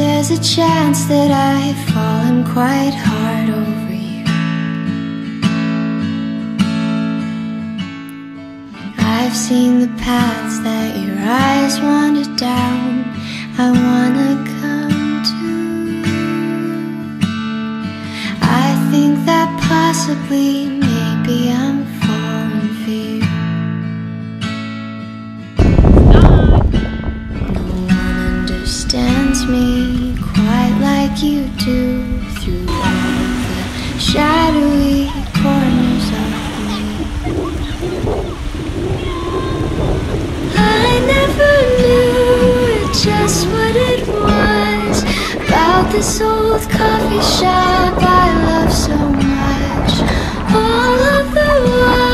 There's a chance that I've fallen quite hard over you. I've seen the paths that your eyes wander down. I wanna come to. I think that possibly, like you do through all the shadowy corners of me. I never knew just what it was about this old coffee shop I love so much. All of the world.